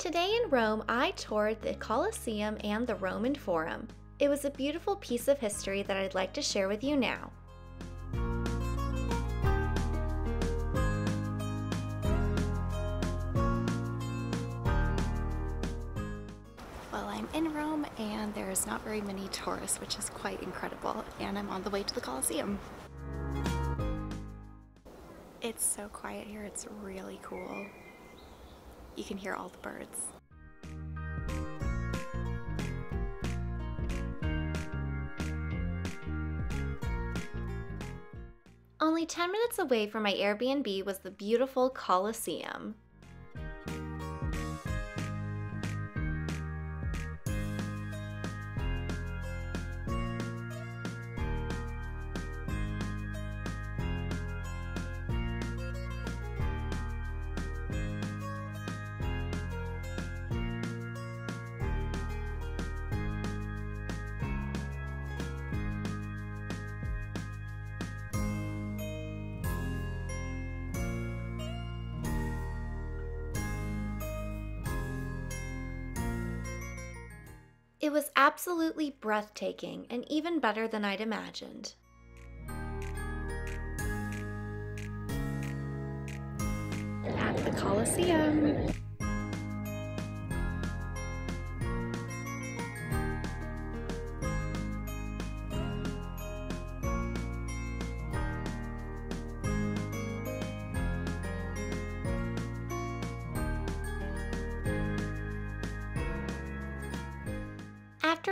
Today in Rome, I toured the Colosseum and the Roman Forum. It was a beautiful piece of history that I'd like to share with you now. Well, I'm in Rome and there's not very many tourists, which is quite incredible, and I'm on the way to the Colosseum. It's so quiet here, it's really cool. You can hear all the birds. Only 10 minutes away from my Airbnb was the beautiful Colosseum. It was absolutely breathtaking and even better than I'd imagined. At the Colosseum.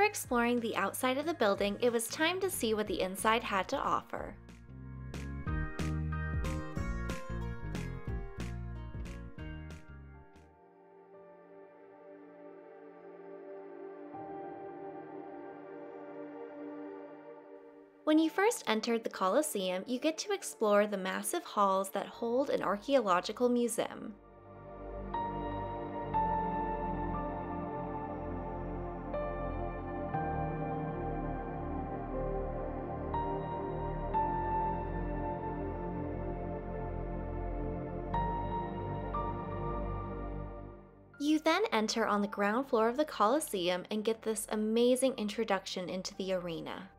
Exploring the outside of the building, it was time to see what the inside had to offer. When you first entered the Colosseum, you get to explore the massive halls that hold an archaeological museum. Then enter on the ground floor of the Colosseum and get this amazing introduction into the arena.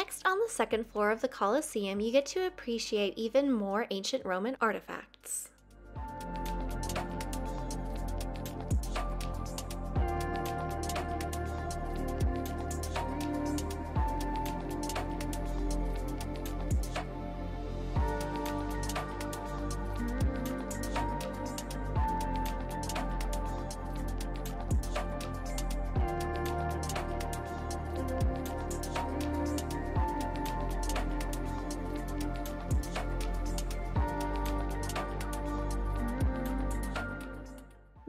Next, on the second floor of the Colosseum, you get to appreciate even more ancient Roman artifacts.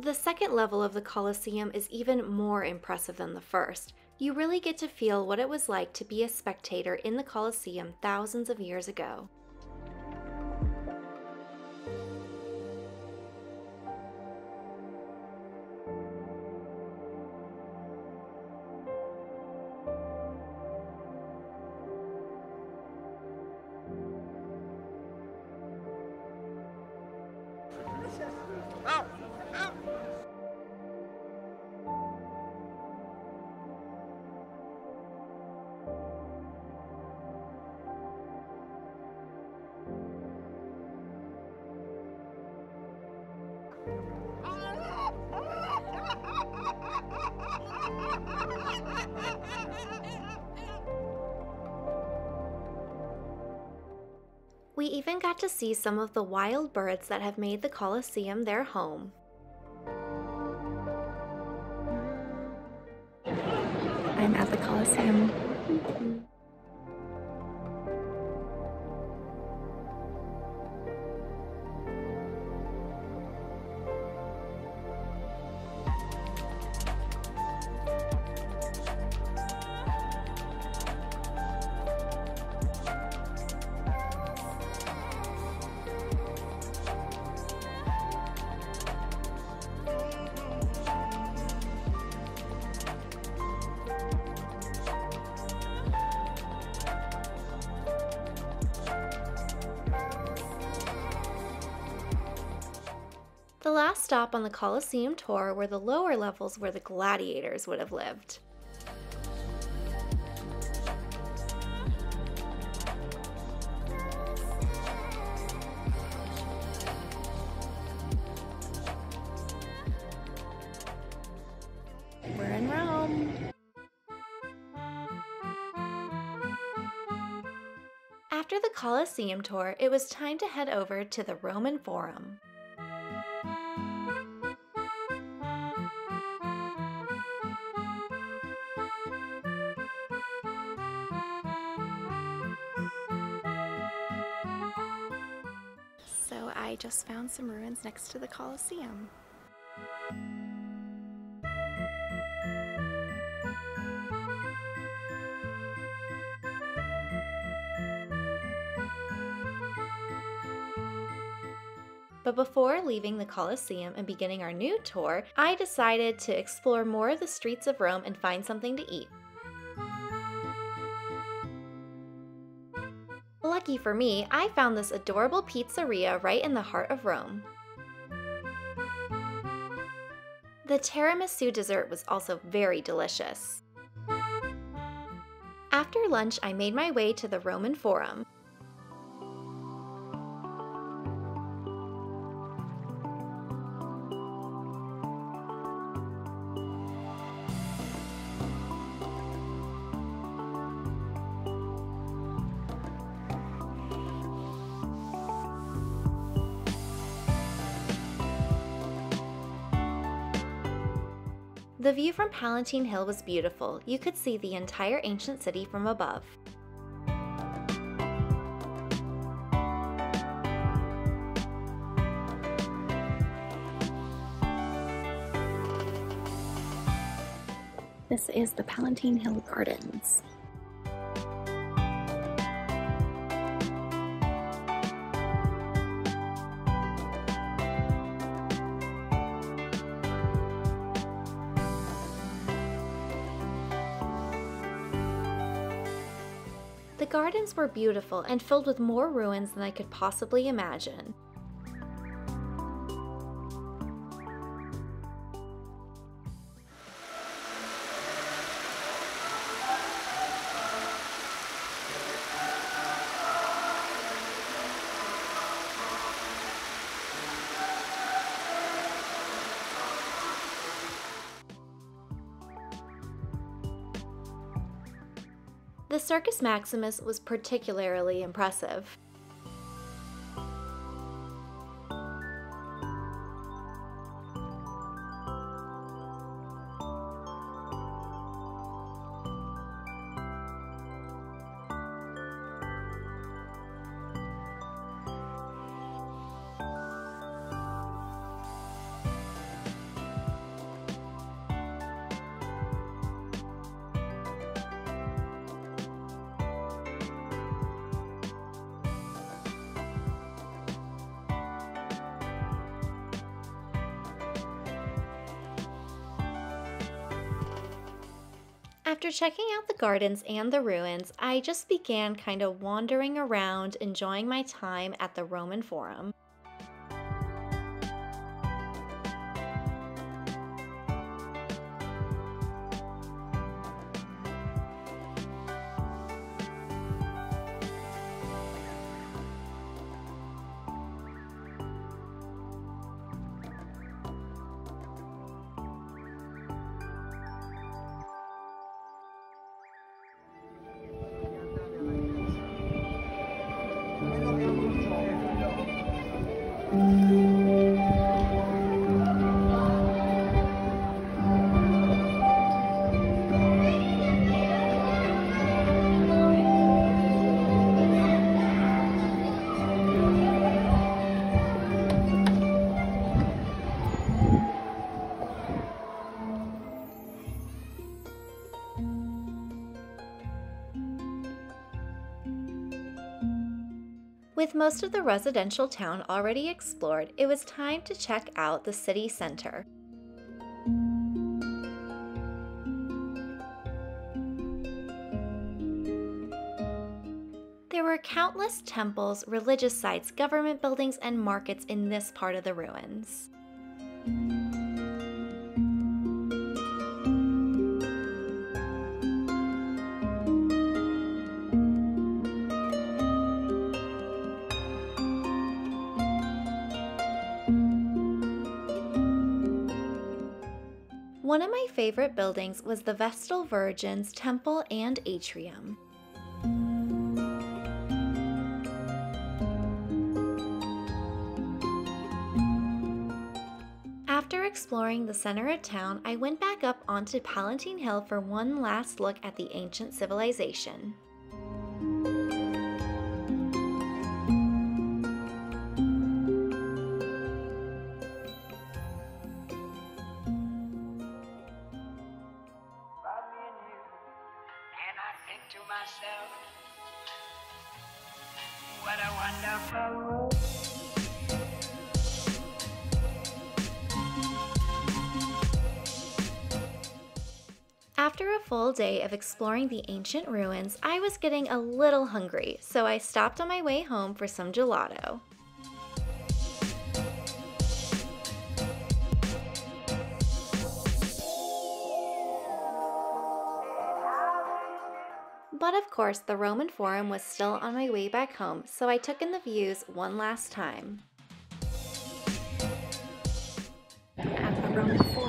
The second level of the Colosseum is even more impressive than the first. You really get to feel what it was like to be a spectator in the Colosseum thousands of years ago. We even got to see some of the wild birds that have made the Colosseum their home. I'm at the Colosseum. The last stop on the Colosseum tour were the lower levels where the gladiators would have lived. We're in Rome. After the Colosseum tour, it was time to head over to the Roman Forum. I just found some ruins next to the Colosseum. But before leaving the Colosseum and beginning our new tour, I decided to explore more of the streets of Rome and find something to eat. Lucky for me, I found this adorable pizzeria right in the heart of Rome. The tiramisu dessert was also very delicious. After lunch, I made my way to the Roman Forum. The view from Palatine Hill was beautiful. You could see the entire ancient city from above. This is the Palatine Hill Gardens. The gardens were beautiful and filled with more ruins than I could possibly imagine. The Circus Maximus was particularly impressive. After checking out the gardens and the ruins, I just began kind of wandering around, enjoying my time at the Roman Forum. With most of the residential town already explored, it was time to check out the city center. There were countless temples, religious sites, government buildings, and markets in this part of the ruins. One of my favorite buildings was the Vestal Virgins Temple and Atrium. After exploring the center of town, I went back up onto Palatine Hill for one last look at the ancient civilization. Full day of exploring the ancient ruins, I was getting a little hungry, so I stopped on my way home for some gelato. But of course, the Roman Forum was still on my way back home, so I took in the views one last time. At the Roman Forum,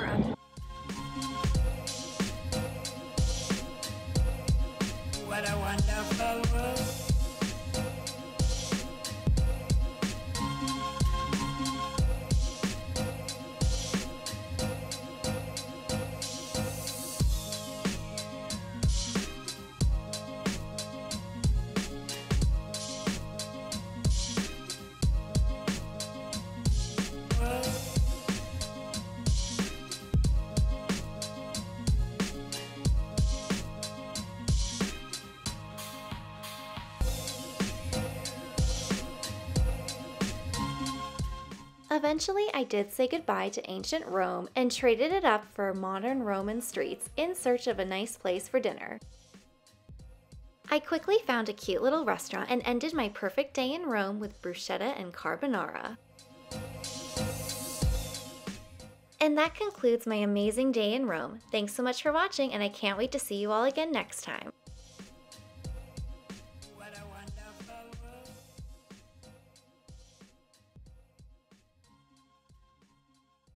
Eventually, I did say goodbye to ancient Rome and traded it up for modern Roman streets in search of a nice place for dinner. I quickly found a cute little restaurant and ended my perfect day in Rome with bruschetta and carbonara. And that concludes my amazing day in Rome. Thanks so much for watching, and I can't wait to see you all again next time.